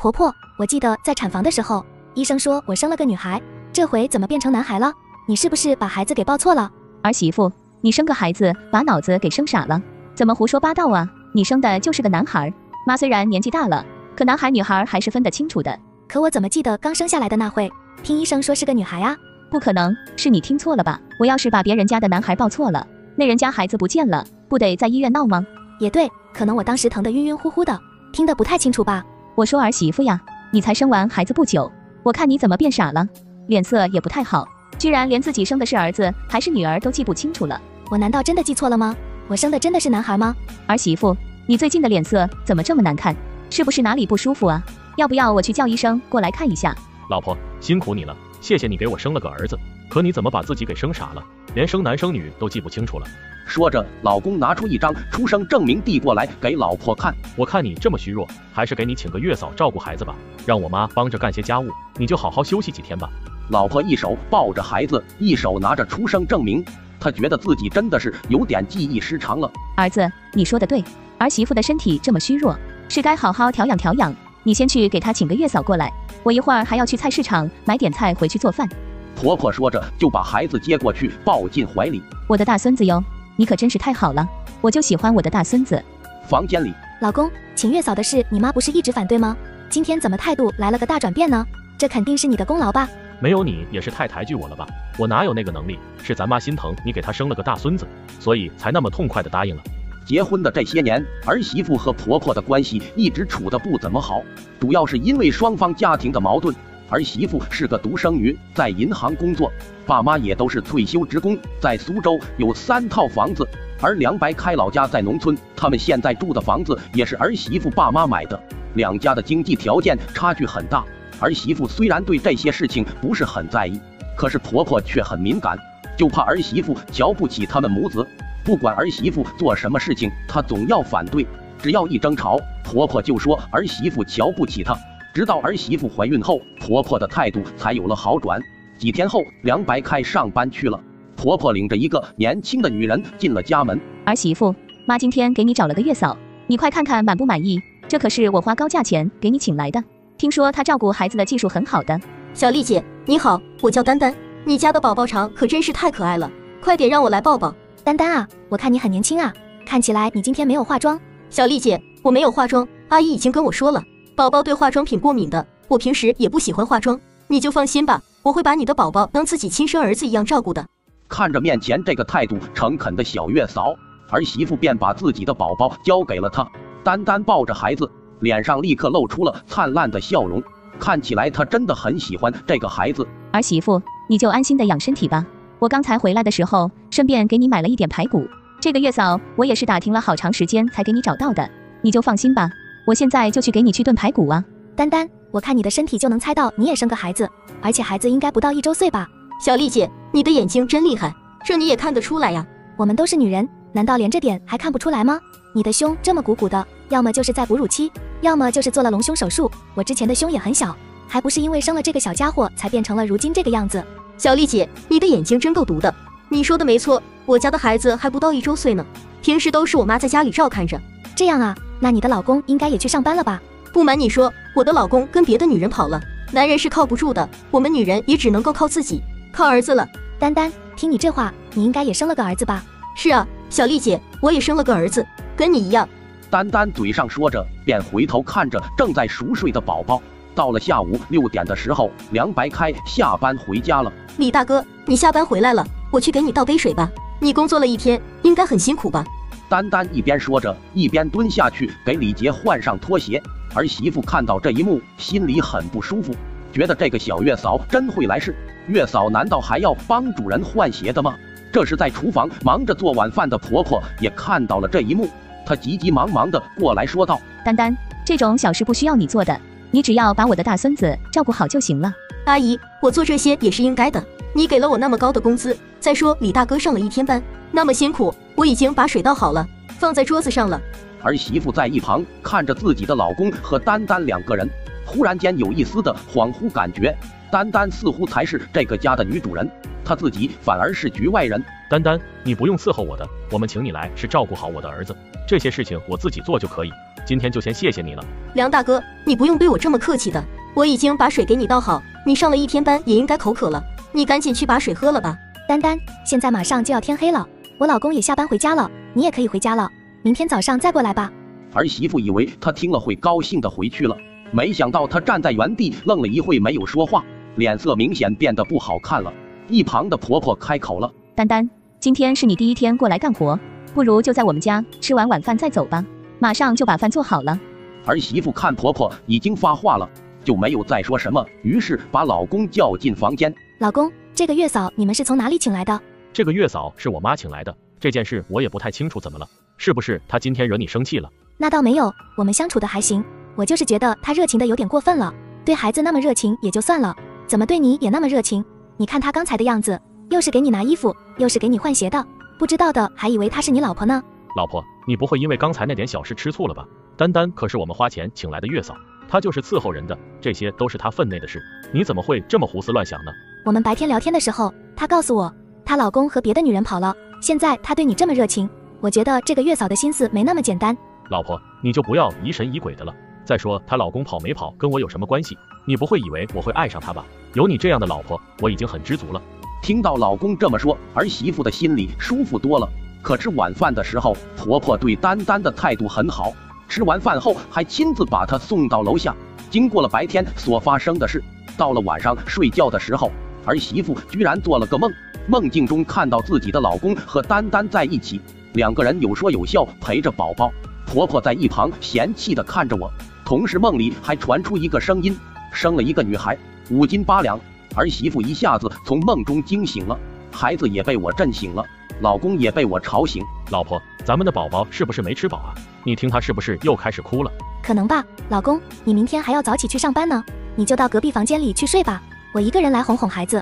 婆婆，我记得在产房的时候，医生说我生了个女孩，这回怎么变成男孩了？你是不是把孩子给抱错了？儿媳妇，你生个孩子把脑子给生傻了？怎么胡说八道啊？你生的就是个男孩，妈虽然年纪大了，可男孩女孩还是分得清楚的。可我怎么记得刚生下来的那会，听医生说是个女孩啊？不可能，是你听错了吧？我要是把别人家的男孩抱错了，那人家孩子不见了，不得在医院闹吗？也对，可能我当时疼得晕晕乎乎的，听得不太清楚吧。我说儿媳妇呀，你才生完孩子不久，我看你怎么变傻了，脸色也不太好，居然连自己生的是儿子还是女儿都记不清楚了。我难道真的记错了吗？我生的真的是男孩吗？儿媳妇，你最近的脸色怎么这么难看？是不是哪里不舒服啊？要不要我去叫医生过来看一下？老婆，辛苦你了，谢谢你给我生了个儿子。可你怎么把自己给生傻了，连生男生女都记不清楚了？说着，老公拿出一张出生证明递过来给老婆看。我看你这么虚弱，还是给你请个月嫂照顾孩子吧，让我妈帮着干些家务，你就好好休息几天吧。老婆一手抱着孩子，一手拿着出生证明，她觉得自己真的是有点记忆失常了。儿子，你说的对，儿媳妇的身体这么虚弱，是该好好调养调养。你先去给她请个月嫂过来，我一会儿还要去菜市场买点菜回去做饭。婆婆说着就把孩子接过去抱进怀里。我的大孙子哟。你可真是太好了，我就喜欢我的大孙子。房间里，老公请月嫂的事，你妈不是一直反对吗？今天怎么态度来了个大转变呢？这肯定是你的功劳吧？没有你也是太抬举我了吧？我哪有那个能力？是咱妈心疼你给她生了个大孙子，所以才那么痛快的答应了。结婚的这些年，儿媳妇和婆婆的关系一直处得不怎么好，主要是因为双方家庭的矛盾。儿媳妇是个独生女，在银行工作，爸妈也都是退休职工，在苏州有三套房子。而梁白开老家在农村，他们现在住的房子也是儿媳妇爸妈买的，两家的经济条件差距很大。儿媳妇虽然对这些事情不是很在意，可是婆婆却很敏感，就怕儿媳妇瞧不起他们母子。不管儿媳妇做什么事情，她总要反对。只要一争吵，婆婆就说儿媳妇瞧不起她。直到儿媳妇怀孕后，婆婆的态度才有了好转。几天后，梁白开上班去了，婆婆领着一个年轻的女人进了家门。儿媳妇，妈今天给你找了个月嫂，你快看看满不满意？这可是我花高价钱给你请来的，听说她照顾孩子的技术很好的。小丽姐，你好，我叫丹丹，你家的宝宝肠可真是太可爱了，快点让我来抱抱。丹丹啊，我看你很年轻啊，看起来你今天没有化妆。小丽姐，我没有化妆，阿姨已经跟我说了。宝宝对化妆品过敏的，我平时也不喜欢化妆，你就放心吧，我会把你的宝宝当自己亲生儿子一样照顾的。看着面前这个态度诚恳的小月嫂，儿媳妇便把自己的宝宝交给了她。丹丹抱着孩子，脸上立刻露出了灿烂的笑容，看起来她真的很喜欢这个孩子。儿媳妇，你就安心的养身体吧，我刚才回来的时候，顺便给你买了一点排骨。这个月嫂，我也是打听了好长时间才给你找到的，你就放心吧。我现在就去给你去炖排骨啊，丹丹，我看你的身体就能猜到你也生个孩子，而且孩子应该不到一周岁吧？小丽姐，你的眼睛真厉害，这你也看得出来呀？我们都是女人，难道连这点还看不出来吗？你的胸这么鼓鼓的，要么就是在哺乳期，要么就是做了隆胸手术。我之前的胸也很小，还不是因为生了这个小家伙才变成了如今这个样子。小丽姐，你的眼睛真够毒的。你说的没错，我家的孩子还不到一周岁呢，平时都是我妈在家里照看着。这样啊。那你的老公应该也去上班了吧？不瞒你说，我的老公跟别的女人跑了。男人是靠不住的，我们女人也只能够靠自己，靠儿子了。丹丹，听你这话，你应该也生了个儿子吧？是啊，小丽姐，我也生了个儿子，跟你一样。丹丹嘴上说着，便回头看着正在熟睡的宝宝。到了下午六点的时候，梁白开下班回家了。李大哥，你下班回来了，我去给你倒杯水吧。你工作了一天，应该很辛苦吧？丹丹一边说着，一边蹲下去给李杰换上拖鞋。儿媳妇看到这一幕，心里很不舒服，觉得这个小月嫂真会来事。月嫂难道还要帮主人换鞋的吗？这时，在厨房忙着做晚饭的婆婆也看到了这一幕，她急急忙忙的过来说道：“丹丹，这种小事不需要你做的，你只要把我的大孙子照顾好就行了。阿姨，我做这些也是应该的，你给了我那么高的工资，再说李大哥上了一天班，那么辛苦。”我已经把水倒好了，放在桌子上了。儿媳妇在一旁看着自己的老公和丹丹两个人，忽然间有一丝的恍惚感觉，丹丹似乎才是这个家的女主人，她自己反而是局外人。丹丹，你不用伺候我的，我们请你来是照顾好我的儿子，这些事情我自己做就可以。今天就先谢谢你了。梁大哥，你不用对我这么客气的，我已经把水给你倒好，你上了一天班也应该口渴了，你赶紧去把水喝了吧。丹丹，现在马上就要天黑了，我老公也下班回家了，你也可以回家了，明天早上再过来吧。儿媳妇以为他听了会高兴的回去了，没想到他站在原地愣了一会没有说话，脸色明显变得不好看了。一旁的婆婆开口了：“丹丹，今天是你第一天过来干活，不如就在我们家吃完晚饭再走吧，马上就把饭做好了。”儿媳妇看婆婆已经发话了，就没有再说什么，于是把老公叫进房间。老公，这个月嫂你们是从哪里请来的？这个月嫂是我妈请来的，这件事我也不太清楚，怎么了？是不是她今天惹你生气了？那倒没有，我们相处的还行。我就是觉得她热情的有点过分了，对孩子那么热情也就算了，怎么对你也那么热情？你看她刚才的样子，又是给你拿衣服，又是给你换鞋的，不知道的还以为她是你老婆呢。老婆，你不会因为刚才那点小事吃醋了吧？丹丹可是我们花钱请来的月嫂，她就是伺候人的，这些都是她分内的事，你怎么会这么胡思乱想呢？我们白天聊天的时候，她告诉我她老公和别的女人跑了，现在她对你这么热情，我觉得这个月嫂的心思没那么简单。老婆，你就不要疑神疑鬼的了。再说她老公跑没跑跟我有什么关系？你不会以为我会爱上他吧？有你这样的老婆，我已经很知足了。听到老公这么说，儿媳妇的心里舒服多了。可吃晚饭的时候，婆婆对丹丹的态度很好，吃完饭后还亲自把她送到楼下。经过了白天所发生的事，到了晚上睡觉的时候，儿媳妇居然做了个梦，梦境中看到自己的老公和丹丹在一起，两个人有说有笑陪着宝宝。婆婆在一旁嫌弃的看着我，同时梦里还传出一个声音：生了一个女孩，五斤八两。儿媳妇一下子从梦中惊醒了，孩子也被我震醒了，老公也被我吵醒。老婆，咱们的宝宝是不是没吃饱啊？你听他是不是又开始哭了？可能吧，老公，你明天还要早起去上班呢，你就到隔壁房间里去睡吧，我一个人来哄哄孩子。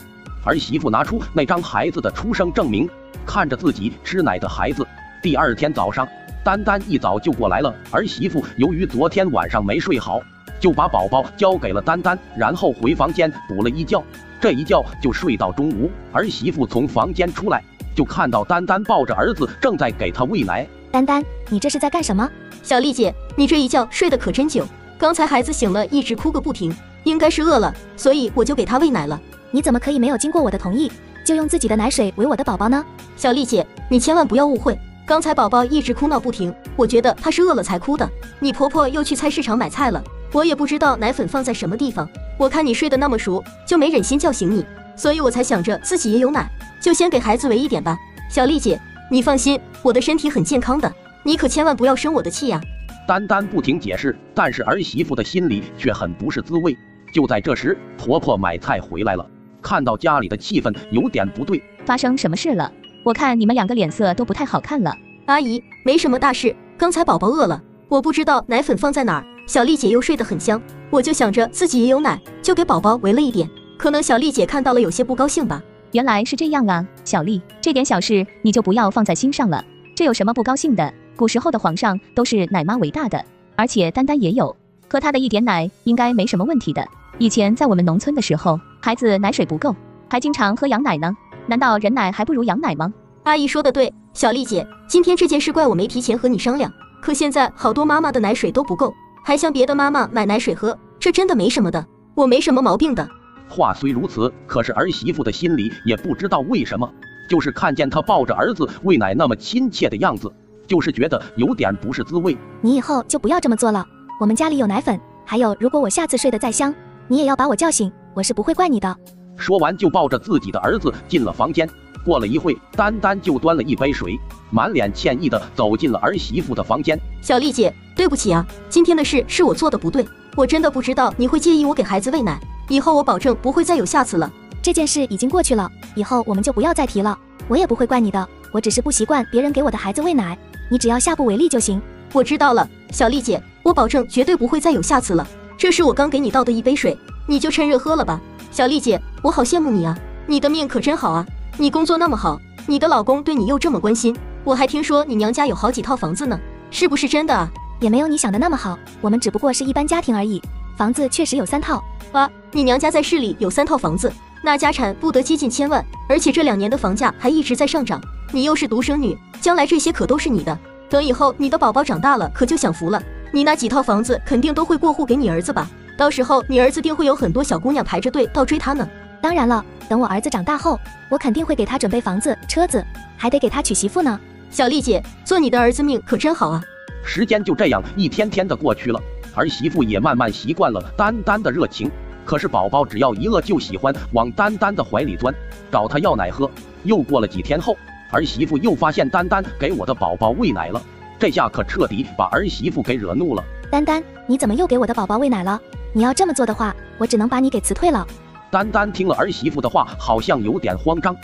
儿媳妇拿出那张孩子的出生证明，看着自己吃奶的孩子。第二天早上。丹丹一早就过来了，儿媳妇由于昨天晚上没睡好，就把宝宝交给了丹丹，然后回房间补了一觉，这一觉就睡到中午。儿媳妇从房间出来，就看到丹丹抱着儿子正在给他喂奶。丹丹，你这是在干什么？小丽姐，你这一觉睡得可真久，刚才孩子醒了，一直哭个不停，应该是饿了，所以我就给他喂奶了。你怎么可以没有经过我的同意，就用自己的奶水喂我的宝宝呢？小丽姐，你千万不要误会。刚才宝宝一直哭闹不停，我觉得他是饿了才哭的。你婆婆又去菜市场买菜了，我也不知道奶粉放在什么地方。我看你睡得那么熟，就没忍心叫醒你，所以我才想着自己也有奶，就先给孩子喂一点吧。小丽姐，你放心，我的身体很健康的，你可千万不要生我的气呀。丹丹不停解释，但是儿媳妇的心里却很不是滋味。就在这时，婆婆买菜回来了，看到家里的气氛有点不对，发生什么事了？我看你们两个脸色都不太好看了。阿姨，没什么大事，刚才宝宝饿了，我不知道奶粉放在哪儿。小丽姐又睡得很香，我就想着自己也有奶，就给宝宝喂了一点。可能小丽姐看到了有些不高兴吧。原来是这样啊，小丽，这点小事你就不要放在心上了。这有什么不高兴的？古时候的皇上都是奶妈为大的，而且丹丹也有，喝她的一点奶应该没什么问题的。以前在我们农村的时候，孩子奶水不够，还经常喝羊奶呢。难道人奶还不如羊奶吗？阿姨说的对，小丽姐，今天这件事怪我没提前和你商量。可现在好多妈妈的奶水都不够，还向别的妈妈买奶水喝，这真的没什么的，我没什么毛病的。话虽如此，可是儿媳妇的心里也不知道为什么，就是看见她抱着儿子喂奶那么亲切的样子，就是觉得有点不是滋味。你以后就不要这么做了。我们家里有奶粉，还有，如果我下次睡得再香，你也要把我叫醒，我是不会怪你的。说完，就抱着自己的儿子进了房间。过了一会，丹丹就端了一杯水，满脸歉意的走进了儿媳妇的房间。小丽姐，对不起啊，今天的事是我做的不对，我真的不知道你会介意我给孩子喂奶，以后我保证不会再有下次了。这件事已经过去了，以后我们就不要再提了。我也不会怪你的，我只是不习惯别人给我的孩子喂奶，你只要下不为例就行。我知道了，小丽姐，我保证绝对不会再有下次了。这是我刚给你倒的一杯水，你就趁热喝了吧。小丽姐，我好羡慕你啊，你的命可真好啊！你工作那么好，你的老公对你又这么关心，我还听说你娘家有好几套房子呢，是不是真的啊？也没有你想的那么好，我们只不过是一般家庭而已。房子确实有三套啊，你娘家在市里有三套房子，那家产不得接近千万，而且这两年的房价还一直在上涨。你又是独生女，将来这些可都是你的。等以后你的宝宝长大了，可就享福了。你那几套房子肯定都会过户给你儿子吧？到时候你儿子定会有很多小姑娘排着队倒追他呢。当然了，等我儿子长大后，我肯定会给他准备房子、车子，还得给他娶媳妇呢。小丽姐，做你的儿子命可真好啊！时间就这样一天天的过去了，儿媳妇也慢慢习惯了丹丹的热情。可是宝宝只要一饿就喜欢往丹丹的怀里钻，找他要奶喝。又过了几天后，儿媳妇又发现丹丹给我的宝宝喂奶了，这下可彻底把儿媳妇给惹怒了。丹丹，你怎么又给我的宝宝喂奶了？你要这么做的话，我只能把你给辞退了。丹丹听了儿媳妇的话，好像有点慌张。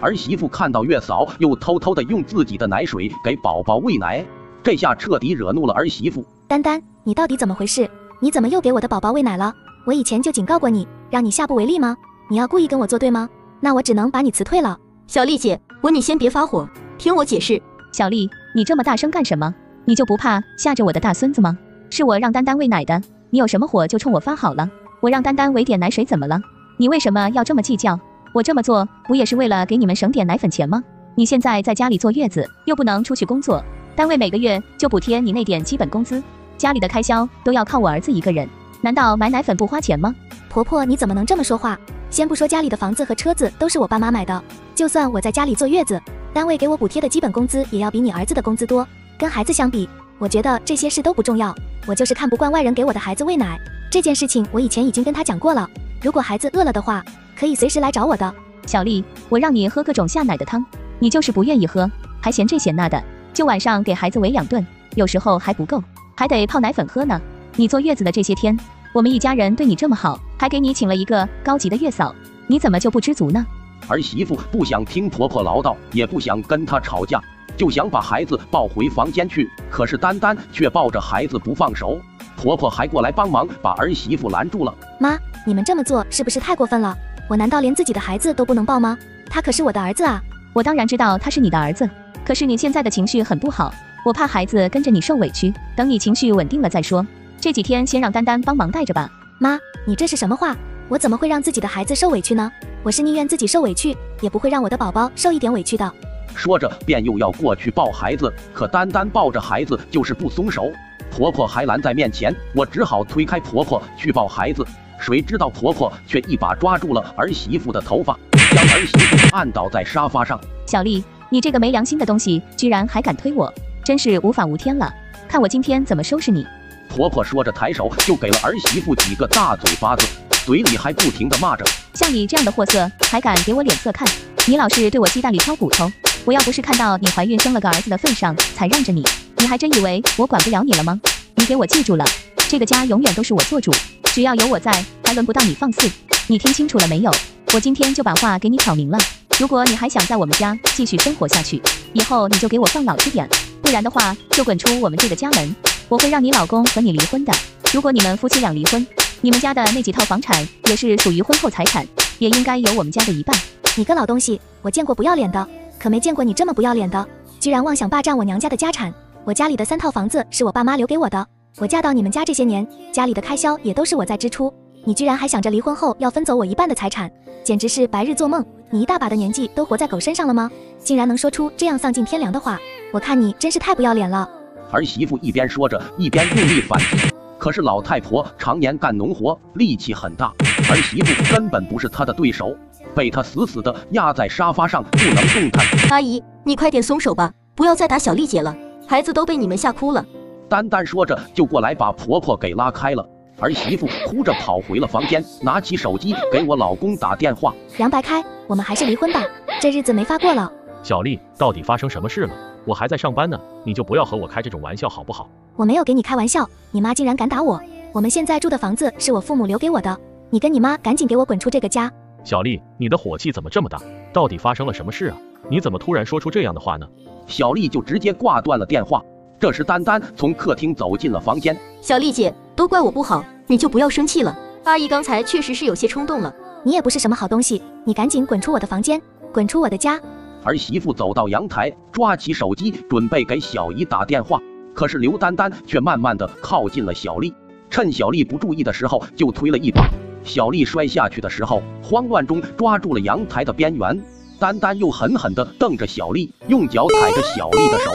儿媳妇看到月嫂又偷偷的用自己的奶水给宝宝喂奶，这下彻底惹怒了儿媳妇。丹丹，你到底怎么回事？你怎么又给我的宝宝喂奶了？我以前就警告过你，让你下不为例吗？你要故意跟我作对吗？那我只能把你辞退了。小丽姐，我你先别发火，听我解释。小丽，你这么大声干什么？你就不怕吓着我的大孙子吗？是我让丹丹喂奶的，你有什么火就冲我发好了。我让丹丹喂点奶水怎么了？你为什么要这么计较？我这么做不也是为了给你们省点奶粉钱吗？你现在在家里坐月子，又不能出去工作，单位每个月就补贴你那点基本工资，家里的开销都要靠我儿子一个人，难道买奶粉不花钱吗？婆婆，你怎么能这么说话？先不说家里的房子和车子都是我爸妈买的，就算我在家里坐月子，单位给我补贴的基本工资也要比你儿子的工资多。跟孩子相比，我觉得这些事都不重要。我就是看不惯外人给我的孩子喂奶，这件事情我以前已经跟他讲过了。如果孩子饿了的话，可以随时来找我的，小丽，我让你喝各种下奶的汤，你就是不愿意喝，还嫌这嫌那的，就晚上给孩子喂两顿，有时候还不够，还得泡奶粉喝呢。你坐月子的这些天，我们一家人对你这么好，还给你请了一个高级的月嫂，你怎么就不知足呢？儿媳妇不想听婆婆唠叨，也不想跟她吵架，就想把孩子抱回房间去。可是丹丹却抱着孩子不放手，婆婆还过来帮忙把儿媳妇拦住了。妈，你们这么做是不是太过分了？我难道连自己的孩子都不能抱吗？他可是我的儿子啊！我当然知道他是你的儿子，可是你现在的情绪很不好，我怕孩子跟着你受委屈。等你情绪稳定了再说。这几天先让丹丹帮忙带着吧。妈，你这是什么话？我怎么会让自己的孩子受委屈呢？我是宁愿自己受委屈，也不会让我的宝宝受一点委屈的。说着便又要过去抱孩子，可单单抱着孩子就是不松手，婆婆还拦在面前，我只好推开婆婆去抱孩子。谁知道婆婆却一把抓住了儿媳妇的头发，将儿媳妇按倒在沙发上。小丽，你这个没良心的东西，居然还敢推我，真是无法无天了！看我今天怎么收拾你！婆婆说着，抬手就给了儿媳妇几个大嘴巴子，嘴里还不停的骂着：“像你这样的货色，还敢给我脸色看？你老是对我鸡蛋里挑骨头，我要不是看到你怀孕生了个儿子的份上才让着你，你还真以为我管不了你了吗？你给我记住了，这个家永远都是我做主。”只要有我在，还轮不到你放肆。你听清楚了没有？我今天就把话给你挑明了。如果你还想在我们家继续生活下去，以后你就给我放老实点，不然的话就滚出我们这个家门。我会让你老公和你离婚的。如果你们夫妻俩离婚，你们家的那几套房产也是属于婚后财产，也应该有我们家的一半。你个老东西，我见过不要脸的，可没见过你这么不要脸的，居然妄想霸占我娘家的家产。我家里的三套房子是我爸妈留给我的。我嫁到你们家这些年，家里的开销也都是我在支出，你居然还想着离婚后要分走我一半的财产，简直是白日做梦！你一大把的年纪都活在狗身上了吗？竟然能说出这样丧尽天良的话，我看你真是太不要脸了！儿媳妇一边说着，一边用力反击，可是老太婆常年干农活，力气很大，儿媳妇根本不是她的对手，被她死死的压在沙发上，不能动弹。阿姨，你快点松手吧，不要再打小丽姐了，孩子都被你们吓哭了。丹丹说着，就过来把婆婆给拉开了。儿媳妇哭着跑回了房间，拿起手机给我老公打电话。杨白开，我们还是离婚吧，这日子没法过了。小丽，到底发生什么事了？我还在上班呢，你就不要和我开这种玩笑好不好？我没有给你开玩笑，你妈竟然敢打我。我们现在住的房子是我父母留给我的，你跟你妈赶紧给我滚出这个家。小丽，你的火气怎么这么大？到底发生了什么事啊？你怎么突然说出这样的话呢？小丽就直接挂断了电话。这时，丹丹从客厅走进了房间。小丽姐，都怪我不好，你就不要生气了。阿姨刚才确实是有些冲动了。你也不是什么好东西，你赶紧滚出我的房间，滚出我的家。儿媳妇走到阳台，抓起手机准备给小姨打电话，可是刘丹丹却慢慢的靠近了小丽，趁小丽不注意的时候就推了一把。小丽摔下去的时候，慌乱中抓住了阳台的边缘。丹丹又狠狠地瞪着小丽，用脚踩着小丽的手。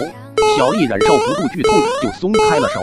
小丽忍受不住剧痛，就松开了手，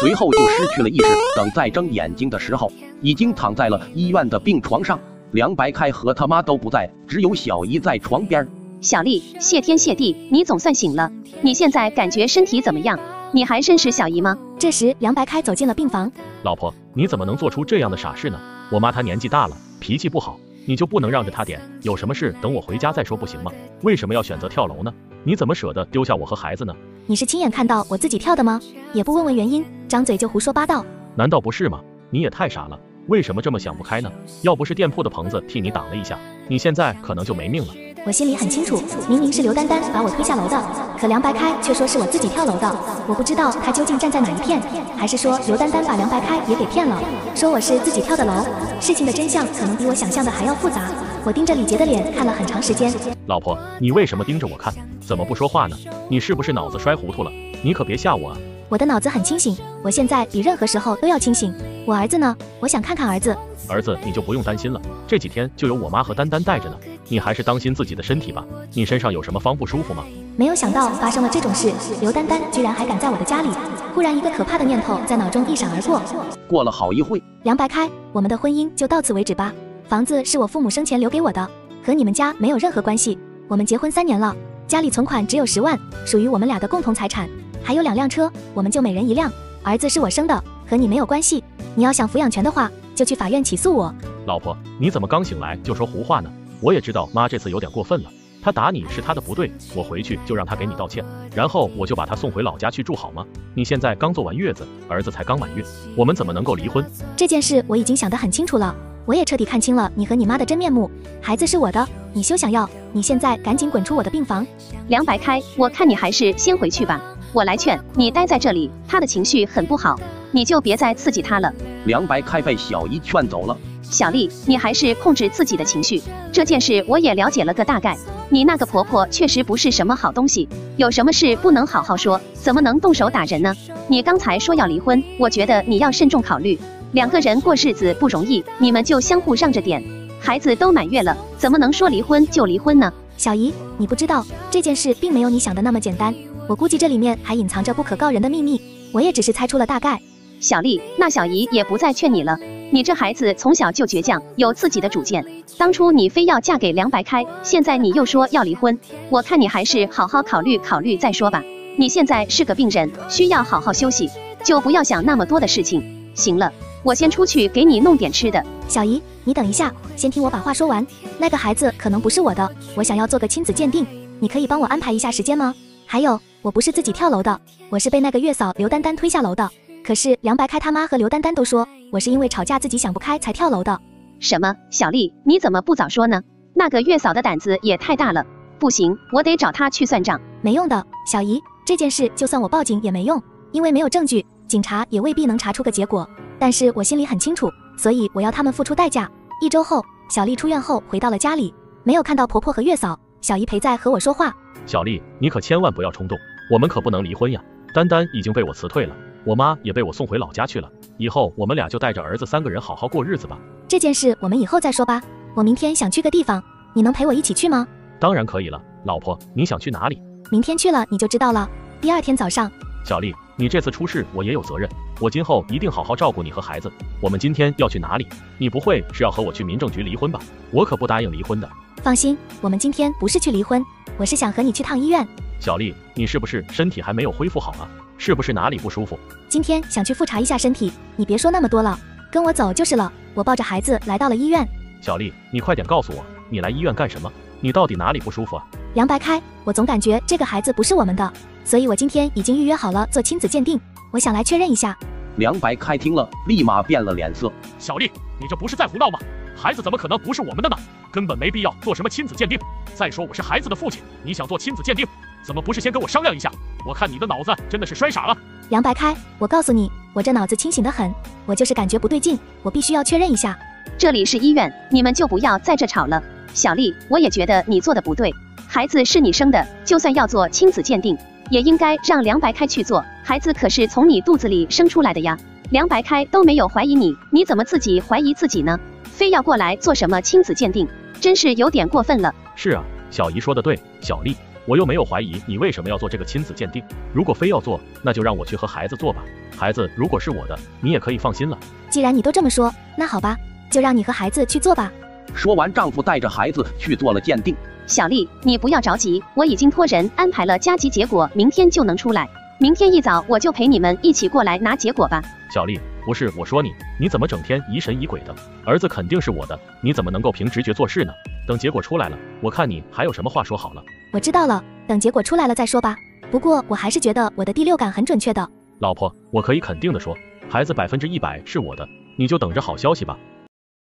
随后就失去了意识。等再睁眼睛的时候，已经躺在了医院的病床上。梁白开和他妈都不在，只有小姨在床边。小丽，谢天谢地，你总算醒了。你现在感觉身体怎么样？你还认识小姨吗？这时，梁白开走进了病房。老婆，你怎么能做出这样的傻事呢？我妈她年纪大了，脾气不好，你就不能让着她点？有什么事等我回家再说不行吗？为什么要选择跳楼呢？你怎么舍得丢下我和孩子呢？你是亲眼看到我自己跳的吗？也不问问原因，张嘴就胡说八道。难道不是吗？你也太傻了，为什么这么想不开呢？要不是店铺的棚子替你挡了一下，你现在可能就没命了。我心里很清楚，明明是刘丹丹把我推下楼的，可梁白开却说是我自己跳楼的。我不知道他究竟站在哪一片，还是说刘丹丹把梁白开也给骗了，说我是自己跳的楼。事情的真相可能比我想象的还要复杂。我盯着李杰的脸看了很长时间。老婆，你为什么盯着我看？怎么不说话呢？你是不是脑子摔糊涂了？你可别吓我啊！我的脑子很清醒，我现在比任何时候都要清醒。我儿子呢？我想看看儿子。儿子你就不用担心了，这几天就有我妈和丹丹带着呢。你还是当心自己的身体吧。你身上有什么方不舒服吗？没有想到发生了这种事，刘丹丹居然还敢在我的家里。忽然一个可怕的念头在脑中一闪而过。过了好一会，梁白开，我们的婚姻就到此为止吧。房子是我父母生前留给我的，和你们家没有任何关系。我们结婚三年了，家里存款只有十万，属于我们俩的共同财产，还有两辆车，我们就每人一辆。儿子是我生的，和你没有关系。你要想抚养权的话，就去法院起诉我。老婆，你怎么刚醒来就说胡话呢？我也知道妈这次有点过分了，她打你是她的不对，我回去就让她给你道歉，然后我就把她送回老家去住好吗？你现在刚坐完月子，儿子才刚满月，我们怎么能够离婚？这件事我已经想得很清楚了，我也彻底看清了你和你妈的真面目，孩子是我的，你休想要！你现在赶紧滚出我的病房！梁白开，我看你还是先回去吧，我来劝你待在这里，他的情绪很不好，你就别再刺激他了。凉白开被小姨劝走了。小丽，你还是控制自己的情绪。这件事我也了解了个大概。你那个婆婆确实不是什么好东西，有什么事不能好好说，怎么能动手打人呢？你刚才说要离婚，我觉得你要慎重考虑。两个人过日子不容易，你们就相互让着点。孩子都满月了，怎么能说离婚就离婚呢？小姨，你不知道这件事并没有你想的那么简单。我估计这里面还隐藏着不可告人的秘密。我也只是猜出了大概。小丽，那小姨也不再劝你了。你这孩子从小就倔强，有自己的主见。当初你非要嫁给梁白开，现在你又说要离婚，我看你还是好好考虑考虑再说吧。你现在是个病人，需要好好休息，就不要想那么多的事情。行了，我先出去给你弄点吃的。小姨，你等一下，先听我把话说完。那个孩子可能不是我的，我想要做个亲子鉴定，你可以帮我安排一下时间吗？还有，我不是自己跳楼的，我是被那个月嫂刘丹丹推下楼的。可是梁白开他妈和刘丹丹都说我是因为吵架自己想不开才跳楼的。什么？小丽，你怎么不早说呢？那个月嫂的胆子也太大了。不行，我得找她去算账。没用的，小姨，这件事就算我报警也没用，因为没有证据，警察也未必能查出个结果。但是我心里很清楚，所以我要他们付出代价。一周后，小丽出院后回到了家里，没有看到婆婆和月嫂，小姨陪在和我说话。小丽，你可千万不要冲动，我们可不能离婚呀。丹丹已经被我辞退了。我妈也被我送回老家去了，以后我们俩就带着儿子三个人好好过日子吧。这件事我们以后再说吧。我明天想去个地方，你能陪我一起去吗？当然可以了，老婆，你想去哪里？明天去了你就知道了。第二天早上，小丽，你这次出事我也有责任，我今后一定好好照顾你和孩子。我们今天要去哪里？你不会是要和我去民政局离婚吧？我可不答应离婚的。放心，我们今天不是去离婚，我是想和你去趟医院。小丽，你是不是身体还没有恢复好啊？是不是哪里不舒服？今天想去复查一下身体，你别说那么多了，跟我走就是了。我抱着孩子来到了医院。小丽，你快点告诉我，你来医院干什么？你到底哪里不舒服啊？梁白开，我总感觉这个孩子不是我们的，所以我今天已经预约好了做亲子鉴定，我想来确认一下。梁白开听了，立马变了脸色。小丽，你这不是在胡闹吗？孩子怎么可能不是我们的呢？根本没必要做什么亲子鉴定。再说我是孩子的父亲，你想做亲子鉴定？怎么不是先跟我商量一下？我看你的脑子真的是摔傻了。梁白开，我告诉你，我这脑子清醒的很，我就是感觉不对劲，我必须要确认一下。这里是医院，你们就不要在这吵了。小丽，我也觉得你做的不对，孩子是你生的，就算要做亲子鉴定，也应该让梁白开去做。孩子可是从你肚子里生出来的呀，梁白开都没有怀疑你，你怎么自己怀疑自己呢？非要过来做什么亲子鉴定，真是有点过分了。是啊，小姨说的对，小丽。我又没有怀疑你为什么要做这个亲子鉴定。如果非要做，那就让我去和孩子做吧。孩子如果是我的，你也可以放心了。既然你都这么说，那好吧，就让你和孩子去做吧。说完，丈夫带着孩子去做了鉴定。小丽，你不要着急，我已经托人安排了加急结果，明天就能出来。明天一早我就陪你们一起过来拿结果吧。小丽，不是我说你，你怎么整天疑神疑鬼的？儿子肯定是我的，你怎么能够凭直觉做事呢？等结果出来了，我看你还有什么话说好了。我知道了，等结果出来了再说吧。不过我还是觉得我的第六感很准确的。老婆，我可以肯定的说，孩子百分之一百是我的，你就等着好消息吧。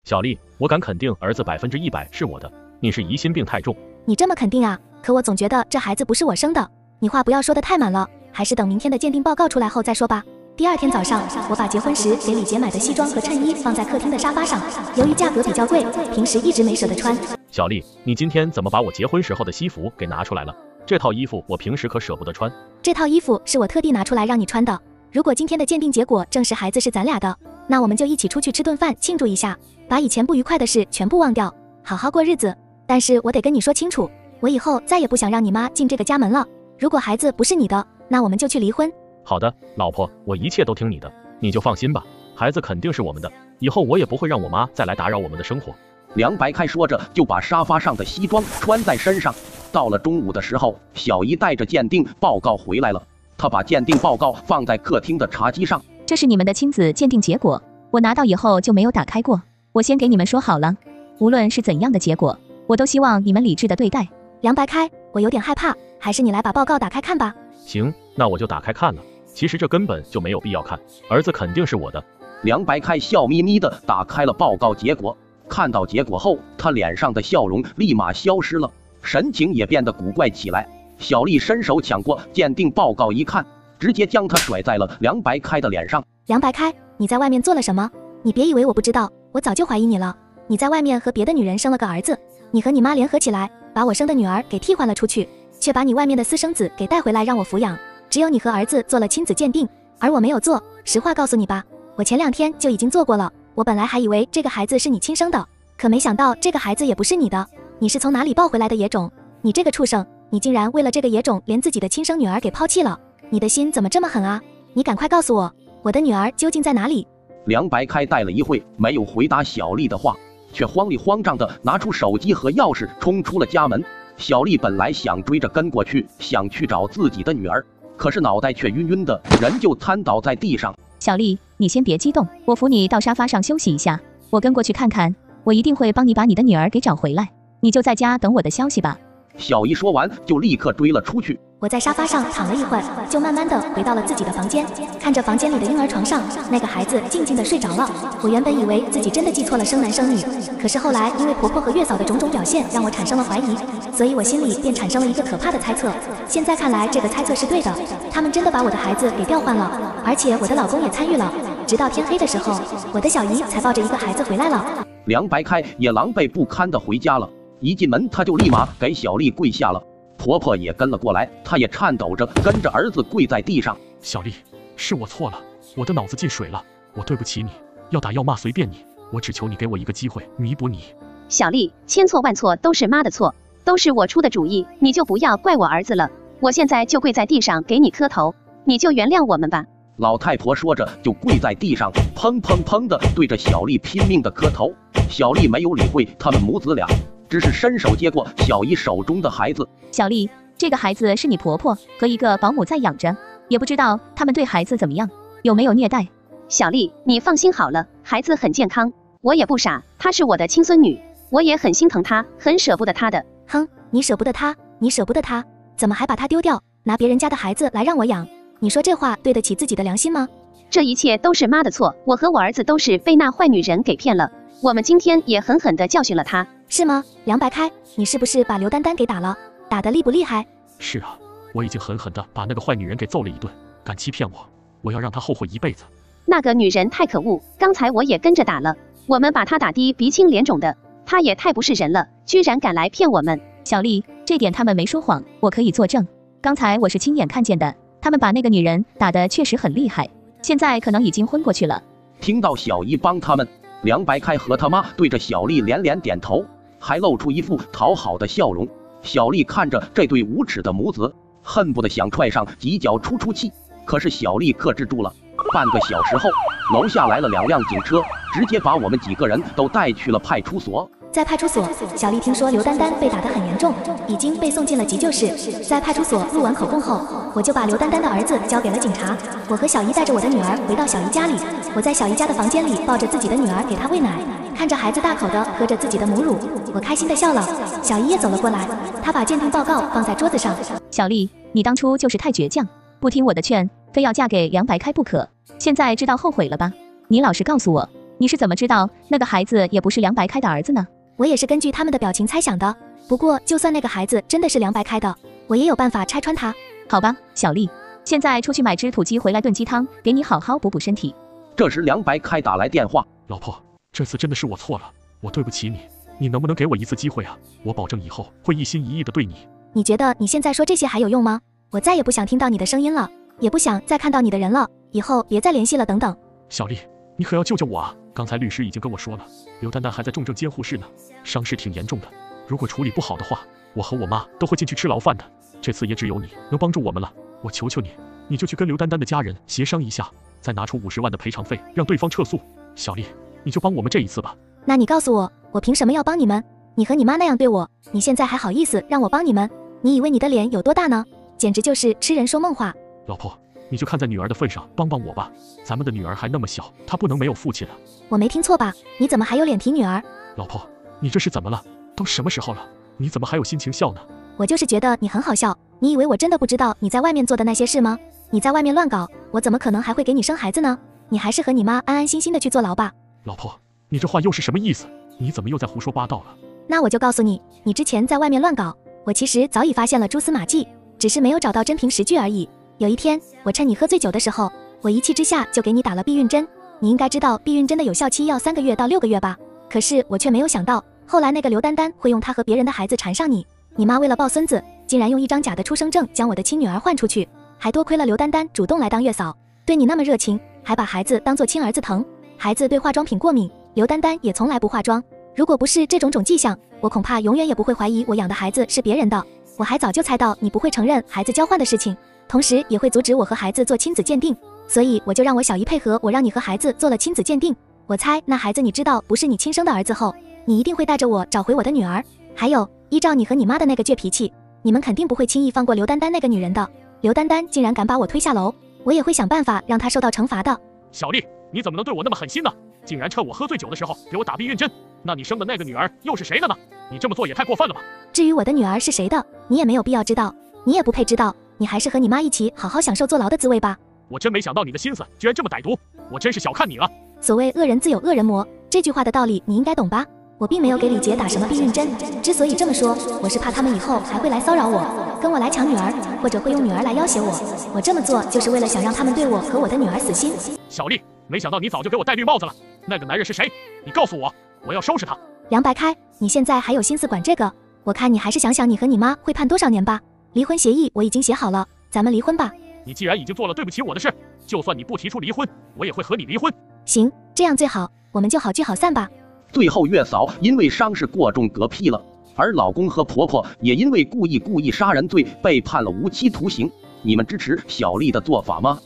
小丽，我敢肯定儿子百分之一百是我的，你是疑心病太重。你这么肯定啊？可我总觉得这孩子不是我生的。你话不要说的太满了，还是等明天的鉴定报告出来后再说吧。第二天早上，我把结婚时给李杰买的西装和衬衣放在客厅的沙发上，由于价格比较贵，平时一直没舍得穿。小丽，你今天怎么把我结婚时候的西服给拿出来了？这套衣服我平时可舍不得穿。这套衣服是我特地拿出来让你穿的。如果今天的鉴定结果证实孩子是咱俩的，那我们就一起出去吃顿饭庆祝一下，把以前不愉快的事全部忘掉，好好过日子。但是我得跟你说清楚，我以后再也不想让你妈进这个家门了。如果孩子不是你的，那我们就去离婚。好的，老婆，我一切都听你的，你就放心吧。孩子肯定是我们的，以后我也不会让我妈再来打扰我们的生活。梁白开说着，就把沙发上的西装穿在身上。到了中午的时候，小姨带着鉴定报告回来了。她把鉴定报告放在客厅的茶几上。这是你们的亲子鉴定结果，我拿到以后就没有打开过。我先给你们说好了，无论是怎样的结果，我都希望你们理智的对待。梁白开，我有点害怕，还是你来把报告打开看吧。行，那我就打开看了。其实这根本就没有必要看，儿子肯定是我的。梁白开笑眯眯的打开了报告结果，看到结果后，他脸上的笑容立马消失了，神情也变得古怪起来。小丽伸手抢过鉴定报告，一看，直接将它甩在了梁白开的脸上。梁白开，你在外面做了什么？你别以为我不知道，我早就怀疑你了。你在外面和别的女人生了个儿子，你和你妈联合起来，把我生的女儿给替换了出去，却把你外面的私生子给带回来让我抚养。只有你和儿子做了亲子鉴定，而我没有做。实话告诉你吧，我前两天就已经做过了。我本来还以为这个孩子是你亲生的，可没想到这个孩子也不是你的。你是从哪里抱回来的野种？你这个畜生，你竟然为了这个野种，连自己的亲生女儿给抛弃了！你的心怎么这么狠啊？你赶快告诉我，我的女儿究竟在哪里？梁白开待了一会，没有回答小丽的话，却慌里慌张的拿出手机和钥匙冲出了家门。小丽本来想追着跟过去，想去找自己的女儿。可是脑袋却晕晕的，人就瘫倒在地上。小丽，你先别激动，我扶你到沙发上休息一下，我跟过去看看，我一定会帮你把你的女儿给找回来。你就在家等我的消息吧。小姨说完，就立刻追了出去。我在沙发上躺了一会儿，就慢慢的回到了自己的房间，看着房间里的婴儿床上，那个孩子静静的睡着了。我原本以为自己真的记错了生男生女，可是后来因为婆婆和月嫂的种种表现，让我产生了怀疑，所以我心里便产生了一个可怕的猜测。现在看来，这个猜测是对的，他们真的把我的孩子给调换了，而且我的老公也参与了。直到天黑的时候，我的小姨才抱着一个孩子回来了。梁白开也狼狈不堪的回家了，一进门她就立马给小丽跪下了。婆婆也跟了过来，她也颤抖着跟着儿子跪在地上。小丽，是我错了，我的脑子进水了，我对不起你，要打要骂随便你，我只求你给我一个机会弥补你。小丽，千错万错都是妈的错，都是我出的主意，你就不要怪我儿子了。我现在就跪在地上给你磕头，你就原谅我们吧。老太婆说着就跪在地上，砰砰砰的对着小丽拼命的磕头。小丽没有理会他们母子俩。只是伸手接过小姨手中的孩子。小丽，这个孩子是你婆婆和一个保姆在养着，也不知道他们对孩子怎么样，有没有虐待？小丽，你放心好了，孩子很健康，我也不傻，她是我的亲孙女，我也很心疼她，很舍不得她的。哼，你舍不得她，你舍不得她，怎么还把她丢掉，拿别人家的孩子来让我养？你说这话对得起自己的良心吗？这一切都是妈的错，我和我儿子都是被那坏女人给骗了。我们今天也狠狠地教训了他，是吗？梁白开，你是不是把刘丹丹给打了？打得厉不厉害？是啊，我已经狠狠地把那个坏女人给揍了一顿，敢欺骗我，我要让她后悔一辈子。那个女人太可恶，刚才我也跟着打了，我们把她打的鼻青脸肿的，她也太不是人了，居然敢来骗我们。小丽，这点他们没说谎，我可以作证，刚才我是亲眼看见的，他们把那个女人打的确实很厉害，现在可能已经昏过去了。听到小姨帮他们。梁白开和他妈对着小丽连连点头，还露出一副讨好的笑容。小丽看着这对无耻的母子，恨不得想踹上几脚出出气。可是小丽克制住了。半个小时后，楼下来了两辆警车，直接把我们几个人都带去了派出所。在派出所，小丽听说刘丹丹被打得很严重，已经被送进了急救室。在派出所录完口供后，我就把刘丹丹的儿子交给了警察。我和小姨带着我的女儿回到小姨家里，我在小姨家的房间里抱着自己的女儿给她喂奶，看着孩子大口的喝着自己的母乳，我开心的笑了。小姨也走了过来，她把鉴定报告放在桌子上。小丽，你当初就是太倔强，不听我的劝，非要嫁给梁白开不可。现在知道后悔了吧？你老实告诉我，你是怎么知道那个孩子也不是梁白开的儿子呢？我也是根据他们的表情猜想的。不过，就算那个孩子真的是凉白开的，我也有办法拆穿他。好吧，小丽，现在出去买只土鸡回来炖鸡汤，给你好好补补身体。这时，凉白开打来电话：“老婆，这次真的是我错了，我对不起你，你能不能给我一次机会啊？我保证以后会一心一意的对你。”你觉得你现在说这些还有用吗？我再也不想听到你的声音了，也不想再看到你的人了，以后别再联系了。等等，小丽，你可要救救我啊！刚才律师已经跟我说了，刘丹丹还在重症监护室呢，伤势挺严重的。如果处理不好的话，我和我妈都会进去吃牢饭的。这次也只有你能帮助我们了，我求求你，你就去跟刘丹丹的家人协商一下，再拿出五十万的赔偿费，让对方撤诉。小丽，你就帮我们这一次吧。那你告诉我，我凭什么要帮你们？你和你妈那样对我，你现在还好意思让我帮你们？你以为你的脸有多大呢？简直就是痴人说梦话。老婆。你就看在女儿的份上帮帮我吧，咱们的女儿还那么小，她不能没有父亲啊。我没听错吧？你怎么还有脸提女儿？老婆，你这是怎么了？都什么时候了，你怎么还有心情笑呢？我就是觉得你很好笑。你以为我真的不知道你在外面做的那些事吗？你在外面乱搞，我怎么可能还会给你生孩子呢？你还是和你妈安安心心的去坐牢吧。老婆，你这话又是什么意思？你怎么又在胡说八道了？那我就告诉你，你之前在外面乱搞，我其实早已发现了蛛丝马迹，只是没有找到真凭实据而已。有一天，我趁你喝醉酒的时候，我一气之下就给你打了避孕针。你应该知道避孕针的有效期要三个月到六个月吧？可是我却没有想到，后来那个刘丹丹会用她和别人的孩子缠上你。你妈为了抱孙子，竟然用一张假的出生证将我的亲女儿换出去，还多亏了刘丹丹主动来当月嫂，对你那么热情，还把孩子当做亲儿子疼。孩子对化妆品过敏，刘丹丹也从来不化妆。如果不是这种种迹象，我恐怕永远也不会怀疑我养的孩子是别人的。我还早就猜到你不会承认孩子交换的事情。同时也会阻止我和孩子做亲子鉴定，所以我就让我小姨配合我，让你和孩子做了亲子鉴定。我猜那孩子你知道不是你亲生的儿子后，你一定会带着我找回我的女儿。还有，依照你和你妈的那个倔脾气，你们肯定不会轻易放过刘丹丹那个女人的。刘丹丹竟然敢把我推下楼，我也会想办法让她受到惩罚的。小丽，你怎么能对我那么狠心呢？竟然趁我喝醉酒的时候给我打避孕针？那你生的那个女儿又是谁的呢？你这么做也太过分了吧！至于我的女儿是谁的，你也没有必要知道，你也不配知道。你还是和你妈一起好好享受坐牢的滋味吧。我真没想到你的心思居然这么歹毒，我真是小看你了。所谓恶人自有恶人磨，这句话的道理你应该懂吧？我并没有给李杰打什么避孕针，之所以这么说，我是怕他们以后还会来骚扰我，跟我来抢女儿，或者会用女儿来要挟我。我这么做就是为了想让他们对我和我的女儿死心。小丽，没想到你早就给我戴绿帽子了。那个男人是谁？你告诉我，我要收拾他。梁白开，你现在还有心思管这个？我看你还是想想你和你妈会判多少年吧。离婚协议我已经写好了，咱们离婚吧。你既然已经做了对不起我的事，就算你不提出离婚，我也会和你离婚。行，这样最好，我们就好聚好散吧。最后，月嫂因为伤势过重嗝屁了，而老公和婆婆也因为故意故意杀人罪被判了无期徒刑。你们支持小丽的做法吗？